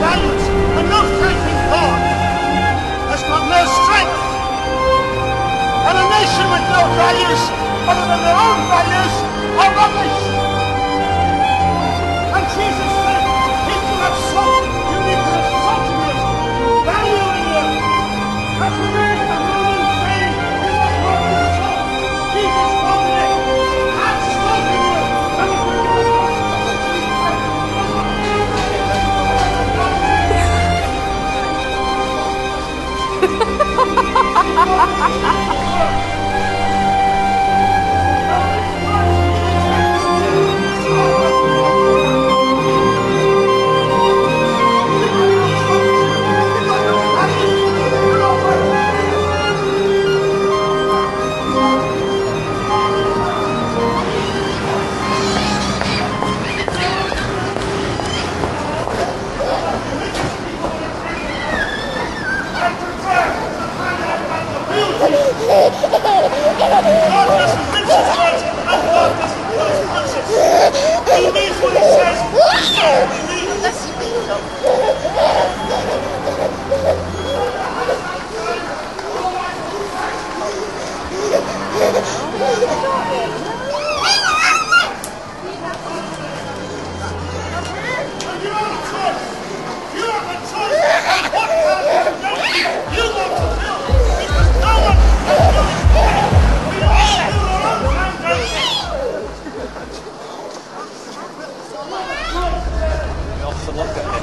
valiant and no thanking God has got no strength. And a nation with no values other than their own values are rubbish. God doesn't and God doesn't close conscience. He means what he says.